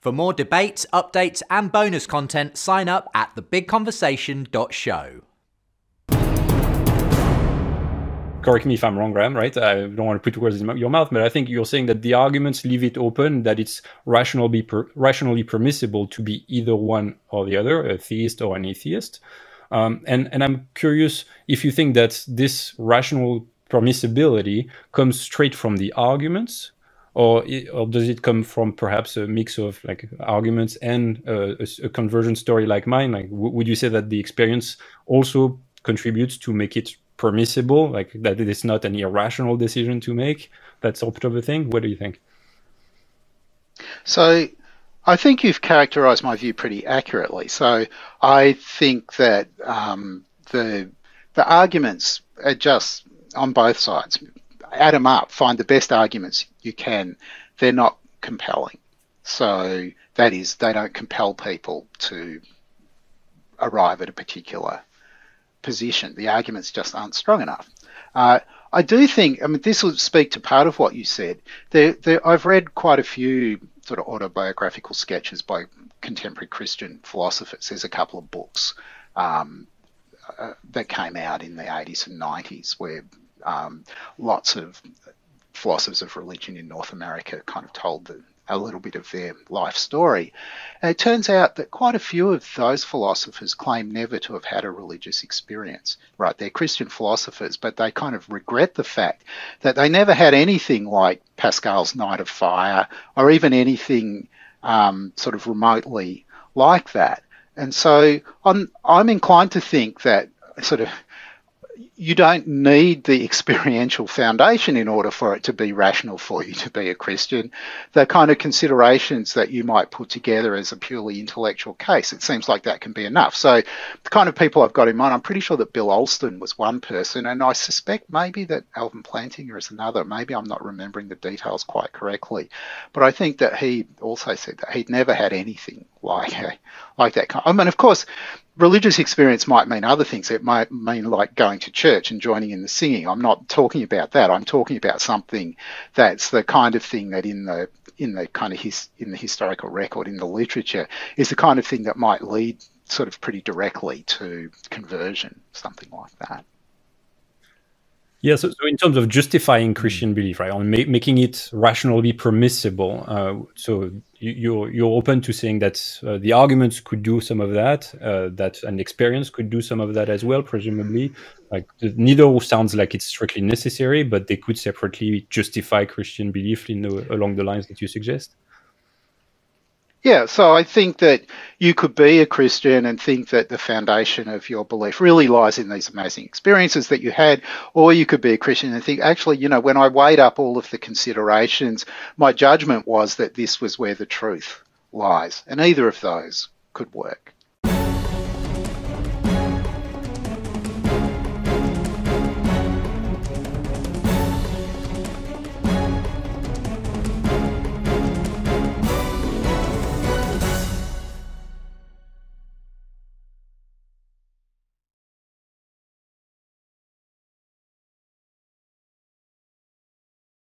For more debates, updates, and bonus content, sign up at thebigconversation.show. correct me if I'm wrong, Graham, right? I don't want to put words in your mouth, but I think you're saying that the arguments leave it open that it's rationally, per, rationally permissible to be either one or the other, a theist or an atheist. Um, and, and I'm curious if you think that this rational permissibility comes straight from the arguments or, or does it come from perhaps a mix of like arguments and uh, a, a, conversion story like mine? Like, would you say that the experience also contributes to make it permissible, like that it is not an irrational decision to make, that sort of a thing? What do you think? So I think you've characterized my view pretty accurately. So I think that um, the the arguments are just on both sides. Add them up, find the best arguments you can. They're not compelling. So that is, they don't compel people to arrive at a particular position. The arguments just aren't strong enough. Uh, I do think, I mean, this will speak to part of what you said. There, there, I've read quite a few sort of autobiographical sketches by contemporary Christian philosophers. There's a couple of books um, uh, that came out in the 80s and 90s where um, lots of philosophers of religion in North America kind of told the, a little bit of their life story. And it turns out that quite a few of those philosophers claim never to have had a religious experience. Right, they're Christian philosophers, but they kind of regret the fact that they never had anything like Pascal's Night of Fire or even anything um, sort of remotely like that. And so I'm, I'm inclined to think that sort of you don't need the experiential foundation in order for it to be rational for you to be a Christian. The kind of considerations that you might put together as a purely intellectual case, it seems like that can be enough. So, the kind of people I've got in mind, I'm pretty sure that Bill Alston was one person, and I suspect maybe that Alvin Plantinga is another. Maybe I'm not remembering the details quite correctly, but I think that he also said that he'd never had anything like like that. I mean, of course, religious experience might mean other things. It might mean like going to church and joining in the singing. I'm not talking about that. I'm talking about something that's the kind of thing that in the in the kind of his in the historical record in the literature is the kind of thing that might lead sort of pretty directly to conversion, something like that. Yeah, so, so, in terms of justifying Christian belief, right, on ma making it rationally permissible, uh, so you're you're open to saying that uh, the arguments could do some of that, uh, that an experience could do some of that as well, presumably. Like neither sounds like it's strictly necessary, but they could separately justify Christian belief in the, along the lines that you suggest. Yeah, so I think that you could be a Christian and think that the foundation of your belief really lies in these amazing experiences that you had, or you could be a Christian and think, actually, you know, when I weighed up all of the considerations, my judgment was that this was where the truth lies. And either of those could work.